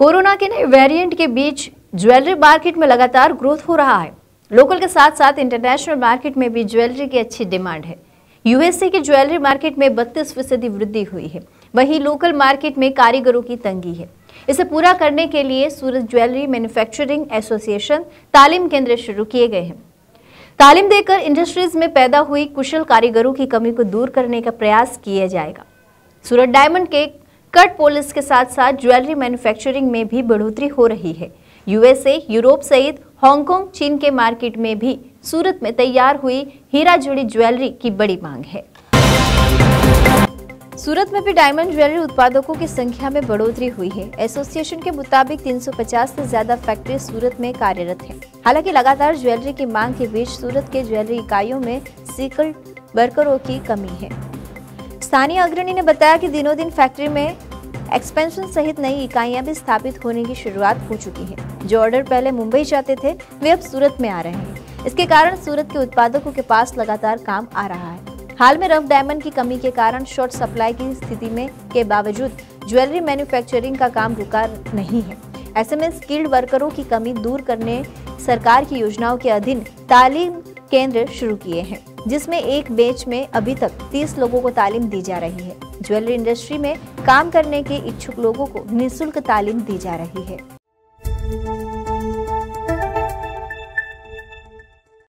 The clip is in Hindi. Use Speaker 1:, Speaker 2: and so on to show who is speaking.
Speaker 1: कोरोना के नए वेरिएंट के बीच ज्वेलरी मार्केट में लगातार ग्रोथ हो रहा है। लोकल के साथ साथ इंटरनेशनल मार्केट में भी ज्वेलरी की अच्छी डिमांड है। यूएसए की ज्वेलरी मार्केट में बत्तीस फ़ीसदी वृद्धि हुई है। वहीं लोकल मार्केट में कारीगरों की तंगी है। इसे पूरा करने के लिए सूरत ज्वेलरी मैन्युफैक्चरिंग एसोसिएशन तालीम केंद्र शुरू किए गए हैं। तालीम देकर इंडस्ट्रीज़ में पैदा हुई कुशल कारीगरों की कमी को दूर करने का प्रयास किया जाएगा। सूरत डायमंड के कट पोलिस के साथ साथ ज्वेलरी मैन्युफैक्चरिंग में भी बढ़ोतरी हो रही है। यूएसए यूरोप सहित हांगकांग चीन के मार्केट में भी सूरत में तैयार हुई हीरा जुड़ी ज्वेलरी की बड़ी मांग है। सूरत में भी डायमंड ज्वेलरी उत्पादकों की संख्या में बढ़ोतरी हुई है। एसोसिएशन के मुताबिक 350 से ज़्यादा फैक्ट्री सूरत में कार्यरत है। हालाँकि लगातार ज्वेलरी की मांग के बीच सूरत के ज्वेलरी इकाइयों में सीकल वर्करों की कमी है। स्थानीय अग्रणी ने बताया कि दिनों दिन फैक्ट्री में एक्सपेंशन सहित नई इकाइयाँ भी स्थापित होने की शुरुआत हो चुकी है। जो ऑर्डर पहले मुंबई जाते थे, वे अब सूरत में आ रहे हैं। इसके कारण सूरत के उत्पादकों के पास लगातार काम आ रहा है। हाल में रफ डायमंड की कमी के कारण शॉर्ट सप्लाई की स्थिति में के बावजूद ज्वेलरी मैन्युफैक्चरिंग का काम रुका नहीं है। ऐसे में स्किल्ड वर्करों की कमी दूर करने सरकार की योजनाओं के अधीन तालीम केंद्र शुरू किए हैं। जिसमें एक बेच में अभी तक 30 लोगों को तालीम दी जा रही है। ज्वेलरी इंडस्ट्री में काम करने के इच्छुक लोगों को निःशुल्क तालीम दी जा रही है।